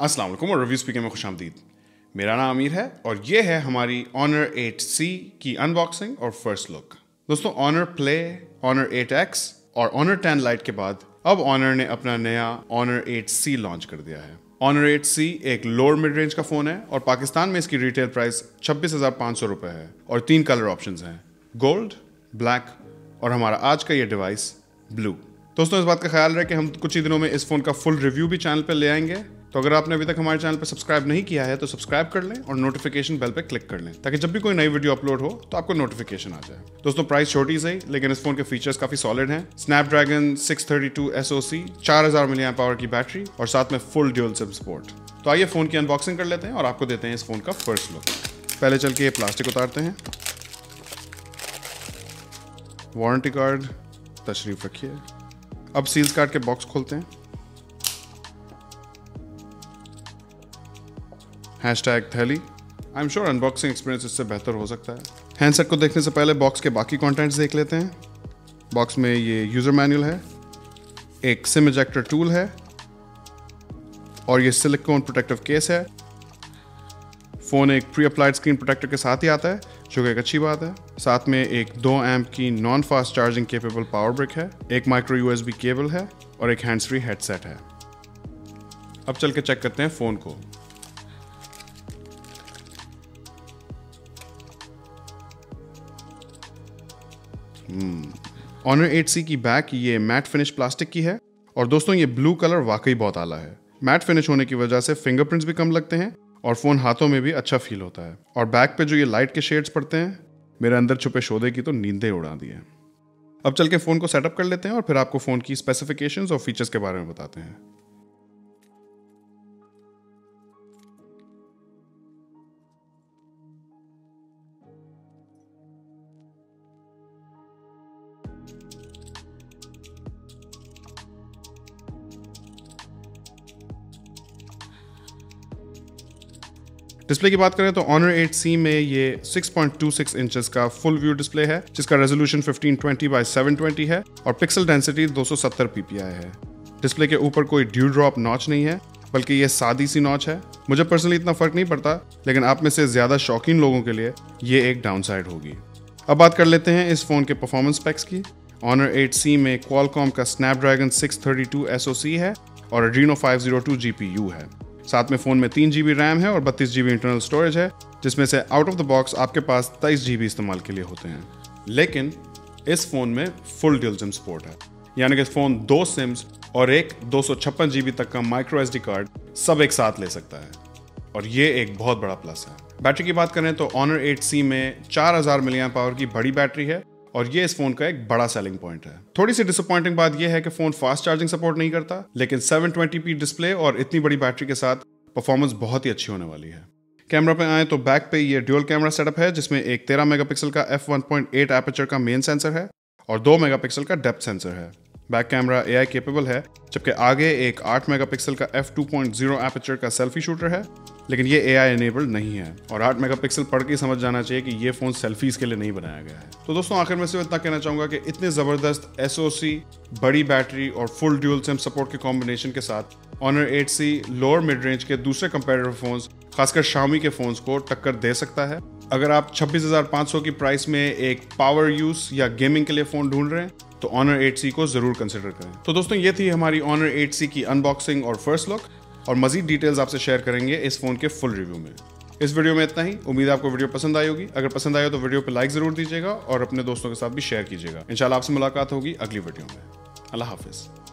अस्सलाम वालेकुम और रिव्यू स्पीकर में खुश आमदीद मेरा नाम अमीर है और ये है हमारी ऑनर 8C की अनबॉक्सिंग और फ़र्स्ट लुक दोस्तों ऑनर प्ले ऑनर 8X और ऑनर 10 लाइट के बाद अब ऑनर ने अपना नया ऑनर 8C लॉन्च कर दिया है। ऑनर 8C एक लोअर मिड रेंज का फ़ोन है और पाकिस्तान में इसकी रिटेल प्राइस छब्बीस हज़ार पाँच सौ रुपये है और तीन कलर ऑप्शन हैं गोल्ड ब्लैक और हमारा आज का ये डिवाइस ब्लू दोस्तों, इस बात का ख्याल रहे कि हम कुछ ही दिनों में इस फ़ोन का फुल रिव्यू भी चैनल पर ले आएँगे। तो अगर आपने अभी तक हमारे चैनल पर सब्सक्राइब नहीं किया है तो सब्सक्राइब कर लें और नोटिफिकेशन बेल पर क्लिक कर लें, ताकि जब भी कोई नई वीडियो अपलोड हो तो आपको नोटिफिकेशन आ जाए। दोस्तों प्राइस छोटी सही लेकिन इस फ़ोन के फीचर्स काफ़ी सॉलिड हैं। स्नैपड्रैगन 632 SoC 4000 मिलियन पावर की बैटरी और साथ में फुल ड्यूल सिम सपोर्ट तो आइए फ़ोन की अनबॉक्सिंग कर लेते हैं और आपको देते हैं इस फ़ोन का फ़र्स्ट लुक पहले चल के ये प्लास्टिक उतारते हैं। वारंटी कार्ड तशरीफ़ रखिए। अब सील्स कार्ड के बॉक्स खोलते हैं। हैश टैग थैली I am sure unboxing experience इससे बेहतर हो सकता है। हैंडसेट को देखने से पहले बॉक्स के बाकी कंटेंट्स देख लेते हैं। बॉक्स में ये यूज़र मैनुअल है। एक सिम इजेक्टर टूल है। और ये सिलिकॉन प्रोटेक्टिव केस है। फ़ोन एक प्री अप्लाइड स्क्रीन प्रोटेक्टर के साथ ही आता है, जो कि एक अच्छी बात है। साथ में एक दो एम्प की non fast charging capable power brick है। एक माइक्रो यूएसबी केबल है और एक हैंड्स फ्री हेडसेट है। अब चल के चेक करते हैं फ़ोन को। ऑनर एट सी की बैक ये मैट फिनिश प्लास्टिक की है। और दोस्तों, ये ब्लू कलर वाकई बहुत आला है। मैट फिनिश होने की वजह से फिंगरप्रिंट्स भी कम लगते हैं और फ़ोन हाथों में भी अच्छा फील होता है। और बैक पे जो ये लाइट के शेड्स पड़ते हैं, मेरे अंदर छुपे शोधे की तो नींदें उड़ा दी है। अब चल के फ़ोन को सेटअप कर लेते हैं और फिर आपको फ़ोन की स्पेसिफिकेशंस और फीचर्स के बारे में बताते हैं। डिस्प्ले की बात करें तो Honor 8C में ये 6.26 इंचेस का फुल व्यू डिस्प्ले है, जिसका रेजोल्यूशन 1520 बाय 720 है और पिक्सल डेंसिटी 270 ppi है। डिस्प्ले के ऊपर कोई ड्यू ड्रॉप नॉच नहीं है, बल्कि ये सादी सी नॉच है। मुझे पर्सनली इतना फ़र्क नहीं पड़ता, लेकिन आप में से ज़्यादा शौकीन लोगों के लिए ये एक डाउन होगी। अब बात कर लेते हैं इस फ़ोन के परफॉर्मेंस पैक्स की। Honor 8C में क्वालकॉम का Snapdragon 632 SoC है और Adreno 502 GPU है। साथ में फ़ोन में तीन जी रैम है और बत्तीस जी इंटरनल स्टोरेज है, जिसमें से आउट ऑफ़ द बॉक्स आपके पास तेईस जी इस्तेमाल के लिए होते हैं। लेकिन इस फ़ोन में फुल ड्यूल सिम सपोर्ट है। यानी कि फ़ोन दो सिम्स और एक दो सौ तक का माइक्रो एसडी कार्ड सब एक साथ ले सकता है। और ये एक बहुत बड़ा प्लस है। बैटरी की बात करें तो ऑनर 8C में 4000 हज़ार पावर की बड़ी बैटरी है। और ये इस फ़ोन का एक बड़ा सेलिंग पॉइंट है। थोड़ी सी डिसअपॉइंटिंग बात यह है कि फ़ोन फास्ट चार्जिंग सपोर्ट नहीं करता, लेकिन 720p डिस्प्ले और इतनी बड़ी बैटरी के साथ परफॉर्मेंस बहुत ही अच्छी होने वाली है। कैमरा पे आए तो बैक पे ये ड्यूअल कैमरा सेटअप है, जिसमें एक 13 मेगापिक्सल का f 1.8 एपेचर का मेन सेंसर है और 2 मेगापिक्सल का डेप्थ सेंसर है। बैक कैमरा ए केपेबल है, जबकि आगे एक 8 मेगापिक्सल का f 2.0 एपेचर का सेल्फी शूटर है। लेकिन ये ए आई एनेबल्ड नहीं है। और आठ मेगा पिक्सल पढ़ के समझ जाना चाहिए कि ये फ़ोन सेल्फीज़ के लिए नहीं बनाया गया है। तो दोस्तों आखिर में सिर्फ़ इतना कहना चाहूँगा कि इतने ज़बरदस्त एसओसी बड़ी बैटरी और फुल ड्यूल सिम सपोर्ट के कॉम्बिनेशन के साथ Honor eight C lower mid range के दूसरे कंपेरेटिव फोन्स खासकर शामी के फोन्स को टक्कर दे सकता है। अगर आप 26,500 की प्राइस में एक पावर यूज़ या गेमिंग के लिए फ़ोन ढूंढ रहे हैं तो ऑनर 8C को ज़रूर कंसिडर करें। तो दोस्तों ये थी हमारी ऑनर 8C की अनबॉक्सिंग और फ़र्स्ट लुक और मजीद डिटेल्स आपसे शेयर करेंगे इस फ़ोन के फुल रिव्यू में। इस वीडियो में इतना ही। उम्मीद आपको वीडियो पसंद आई होगी। अगर पसंद आया तो वीडियो पर लाइक ज़रूर दीजिएगा और अपने दोस्तों के साथ भी शेयर कीजिएगा। इंशाल्लाह आपसे मुलाकात होगी अगली वीडियो में। अल्लाह हाफिज़।